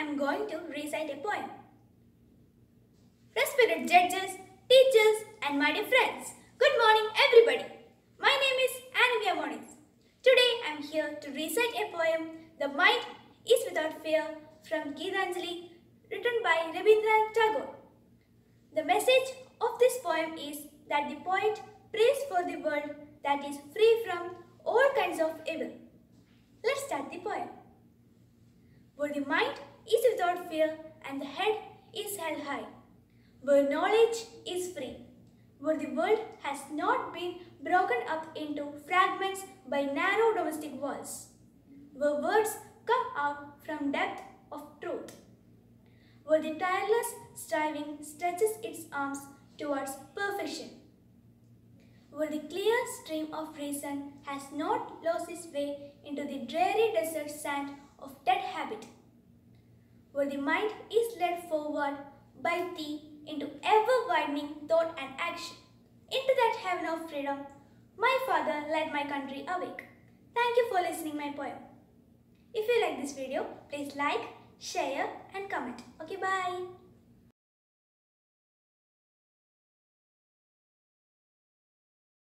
am going to recite a poem. Respected judges, teachers, and my dear friends, good morning, everybody. My name is Anivia Moniz. Today I am here to recite a poem, The Mind is Without Fear, from Gitanjali, written by Rabindranath Tagore. The message of this poem is that the poet prays for the world that is free from all kinds of evil. Let's start the poem. Where the mind without fear and the head is held high, where knowledge is free, where the world has not been broken up into fragments by narrow domestic walls, where words come out from depth of truth, where the tireless striving stretches its arms towards perfection, where the clear stream of reason has not lost its way into the dreary desert sand of dead habit, where the mind is led forward by thee into ever-widening thought and action. Into that heaven of freedom, my father led my country awake. Thank you for listening my poem. If you like this video, please like, share and comment. Okay, bye.